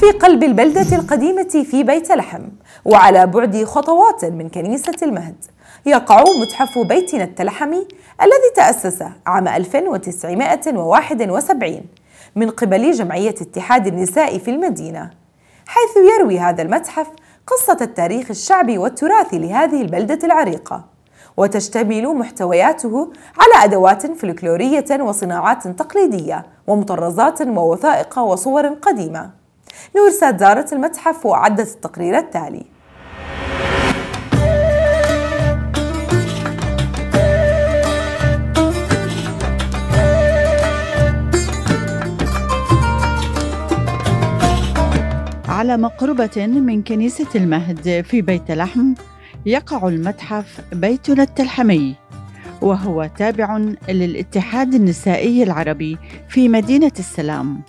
في قلب البلدة القديمة في بيت لحم وعلى بعد خطوات من كنيسة المهد. يقع متحف بيتنا التلحمي الذي تأسس عام 1971 من قبل جمعية اتحاد النساء في المدينة حيث يروي هذا المتحف قصة التاريخ الشعبي والتراثي لهذه البلدة العريقة. وتشتمل محتوياته على أدوات فلكلورية وصناعات تقليدية ومطرزات ووثائق وصور قديمة. نورسات زارت المتحف وأعدت التقرير التالي. على مقربة من كنيسة المهد في بيت لحم يقع المتحف بيتنا التلحمي وهو تابع للاتحاد النسائي العربي في مدينة السلام.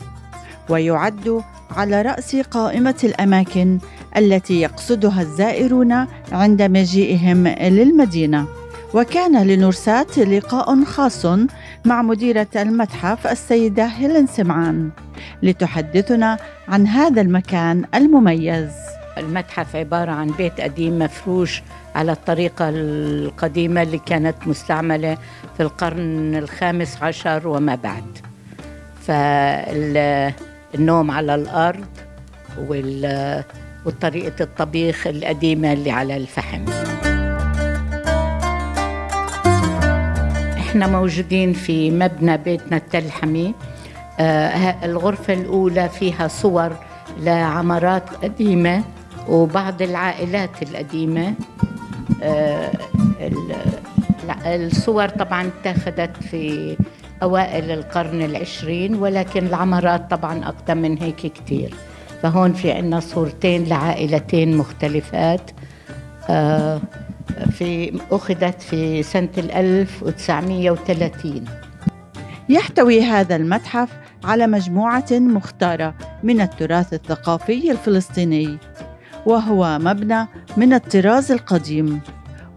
ويعد على رأس قائمة الأماكن التي يقصدها الزائرون عند مجيئهم للمدينة. وكان لنورسات لقاء خاص مع مديرة المتحف السيدة هيلين سمعان لتحدثنا عن هذا المكان المميز. المتحف عبارة عن بيت قديم مفروش على الطريقة القديمة اللي كانت مستعملة في القرن الخامس عشر وما بعد. فالنوم على الأرض وطريقة الطبيخ القديمة اللي على الفحم. إحنا موجودين في مبنى بيتنا التلحمي. آه الغرفة الأولى فيها صور لعمارات قديمة وبعض العائلات القديمة. آه الصور طبعا اتخذت في أوائل القرن العشرين ولكن العمارات طبعا أقدم من هيك كتير. فهون في عنا صورتين لعائلتين مختلفات. آه في أخذت في سنة 1930 يحتوي هذا المتحف على مجموعة مختارة من التراث الثقافي الفلسطيني وهو مبنى من الطراز القديم.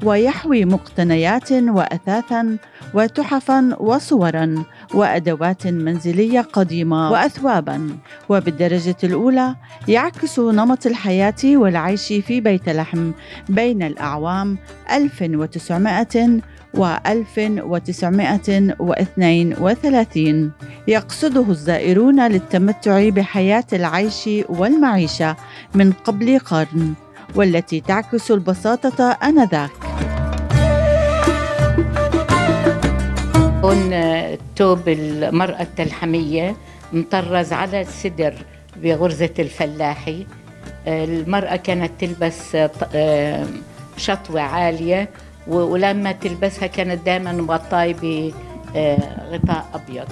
ويحوي مقتنيات واثاثا وتحفا وصورا وأدوات منزلية قديمة واثوابا. وبالدرجة الأولى يعكس نمط الحياة والعيش في بيت لحم بين الأعوام 1900 و 1932 يقصده الزائرون للتمتع بحياة العيش والمعيشة من قبل قرن والتي تعكس البساطة آنذاك. هون توب المرأة التلحمية مطرز على السدر بغرزة الفلاحي المرأة كانت تلبس شطوة عالية ولما تلبسها كانت دائما مغطاة بغطاء أبيض.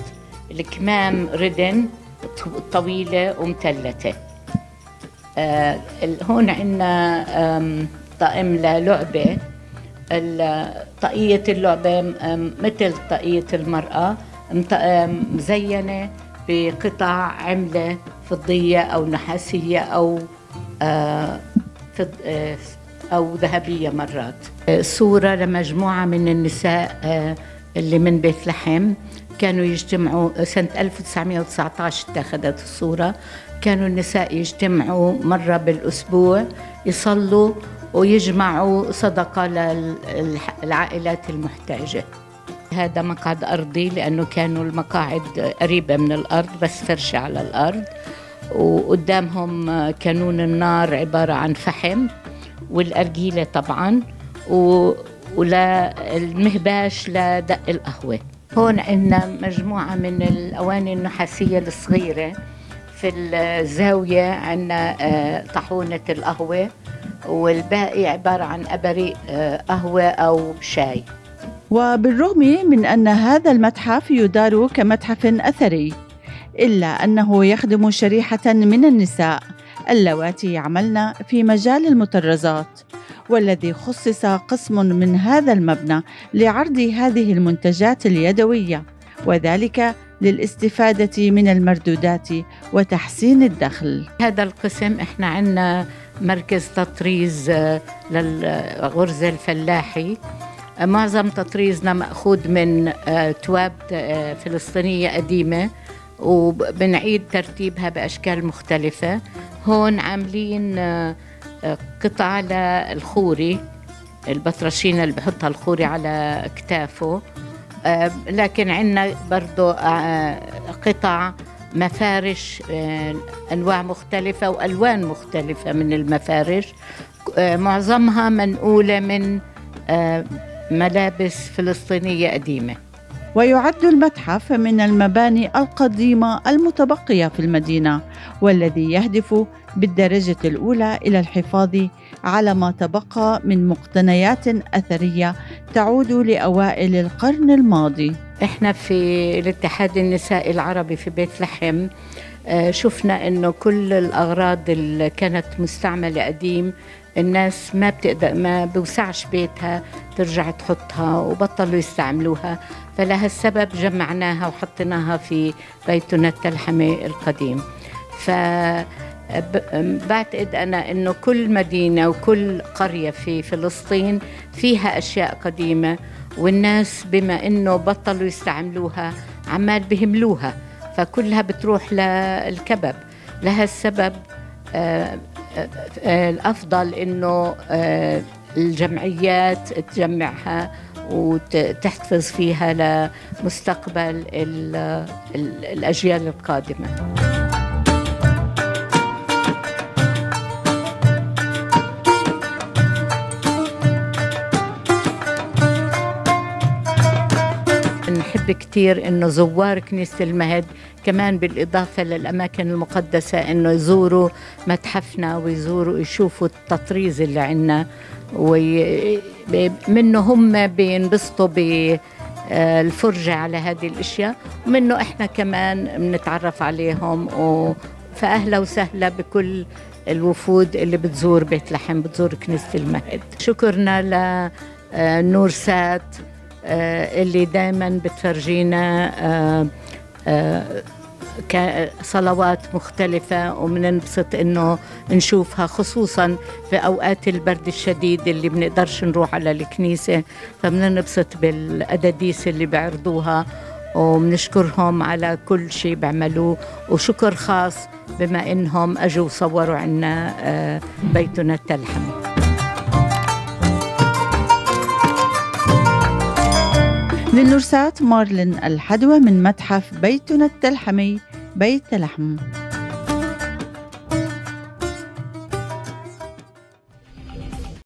الكمام ردن طويلة ومثلثة. هون عندنا طقم للعبة طاقية اللعبة مثل طاقية المرأة مزينة بقطع عملة فضية أو نحاسية أو أو ذهبية مرات. صورة لمجموعة من النساء اللي من بيت لحم. كانوا يجتمعوا سنة 1919 اتخذت الصورة. كانوا النساء يجتمعوا مرة بالأسبوع يصلوا ويجمعوا صدقة للعائلات المحتاجة. هذا مقعد أرضي لأنه كانوا المقاعد قريبة من الأرض بس فرشة على الأرض. وقدامهم كانون النار عبارة عن فحم والأرجيلة طبعا. ولا المهباش لدق القهوة. هون عندنا مجموعة من الأواني النحاسية الصغيرة في الزاوية عندنا طاحونة القهوة. والباقي عبارة عن أبريق قهوة أو شاي. وبالرغم من أن هذا المتحف يدار كمتحف أثري إلا أنه يخدم شريحة من النساء اللواتي يعملن في مجال المطرزات والذي خصص قسم من هذا المبنى لعرض هذه المنتجات اليدوية وذلك للاستفادة من المردودات وتحسين الدخل. هذا القسم إحنا عندنا مركز تطريز للغرزه الفلاحي. معظم تطريزنا مأخوذ من تواب فلسطينية قديمة وبنعيد ترتيبها بأشكال مختلفة. هون عاملين آه، آه، قطع للخوري البطرشين اللي بحطها الخوري على كتافه. آه، لكن عندنا برضو قطع مفارش أنواع مختلفة وألوان مختلفة من المفارش. معظمها منقولة من ملابس فلسطينية قديمة. ويعد المتحف من المباني القديمة المتبقية في المدينة والذي يهدف بالدرجة الأولى إلى الحفاظ على ما تبقى من مقتنيات أثرية تعود لأوائل القرن الماضي. إحنا في الاتحاد النسائي العربي في بيت لحم آه، شفنا إنه كل الأغراض اللي كانت مستعملة قديم الناس ما بتقدر ما بوسعش بيتها ترجع تحطها وبطلوا يستعملوها. فلهالسبب جمعناها وحطيناها في بيتنا التلحمة القديم. ف بعتقد أنا أنه كل مدينة وكل قرية في فلسطين فيها أشياء قديمة. والناس بما أنه بطلوا يستعملوها عمال بهملوها فكلها بتروح للكبب لهالسبب آه، آه، آه، الأفضل أنه الجمعيات تجمعها وتحتفظ فيها لمستقبل الأجيال القادمة. كثير إنه زوار كنيسة المهد كمان بالإضافة للأماكن المقدسة إنه يزوروا متحفنا ويزوروا يشوفوا التطريز اللي عندنا ومنه هم بينبسطوا بالفرجة على هذه الأشياء ومنه إحنا كمان بنتعرف عليهم و فأهلا وسهلا بكل الوفود اللي بتزور بيت لحم بتزور كنيسة المهد. شكرنا لنور سات آه، اللي دائما بتفرجينا آه، آه، صلوات مختلفة وبننبسط إنه نشوفها خصوصا في أوقات البرد الشديد اللي بنقدرش نروح على الكنيسة. فبننبسط بالأداديس اللي بيعرضوها وبنشكرهم على كل شيء بيعملوه وشكر خاص بما إنهم أجوا وصوروا عنا آه، بيتنا التلحم للنرسات مارلين الحدوى من متحف بيتنا التلحمي بيت لحم